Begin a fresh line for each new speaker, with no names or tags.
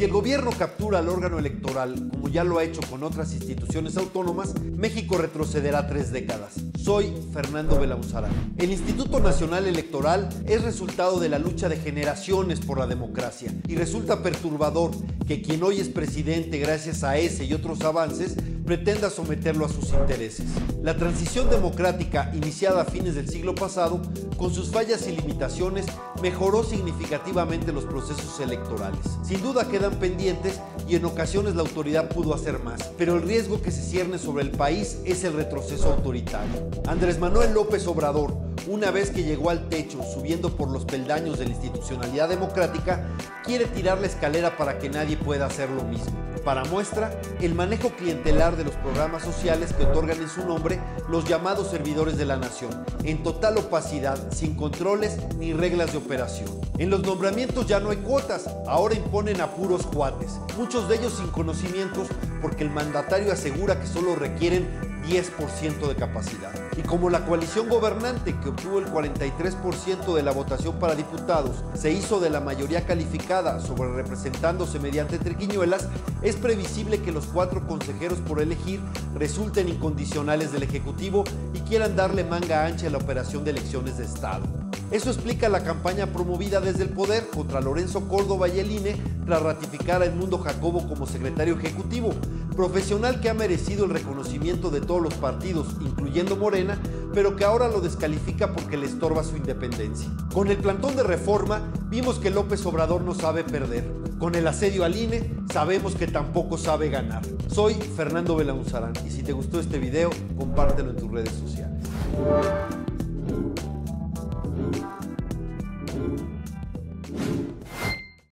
Si el gobierno captura al órgano electoral, como ya lo ha hecho con otras instituciones autónomas, México retrocederá tres décadas. Soy Fernando Belauzarán. El Instituto Nacional Electoral es resultado de la lucha de generaciones por la democracia y resulta perturbador que quien hoy es presidente gracias a ese y otros avances pretenda someterlo a sus intereses. La transición democrática iniciada a fines del siglo pasado, con sus fallas y limitaciones, mejoró significativamente los procesos electorales. Sin duda quedan pendientes y en ocasiones la autoridad pudo hacer más, pero el riesgo que se cierne sobre el país es el retroceso autoritario. Andrés Manuel López Obrador, una vez que llegó al techo subiendo por los peldaños de la institucionalidad democrática, quiere tirar la escalera para que nadie pueda hacer lo mismo. Para muestra, el manejo clientelar de los programas sociales que otorgan en su nombre los llamados servidores de la nación, en total opacidad, sin controles ni reglas de operación. En los nombramientos ya no hay cuotas, ahora imponen a puros cuates, muchos de ellos sin conocimientos porque el mandatario asegura que solo requieren 10% de capacidad. Y como la coalición gobernante, que obtuvo el 43% de la votación para diputados, se hizo de la mayoría calificada sobre representándose mediante triquiñuelas, es previsible que los cuatro consejeros por elegir resulten incondicionales del Ejecutivo y quieran darle manga ancha a la operación de elecciones de Estado. Eso explica la campaña promovida desde el poder contra Lorenzo Córdoba y el INE tras ratificar a Edmundo Jacobo como secretario ejecutivo, profesional que ha merecido el reconocimiento de todos los partidos, incluyendo Morena, pero que ahora lo descalifica porque le estorba su independencia. Con el plantón de reforma vimos que López Obrador no sabe perder. Con el asedio al INE sabemos que tampoco sabe ganar. Soy Fernando Belauzarán y si te gustó este video, compártelo en tus redes sociales.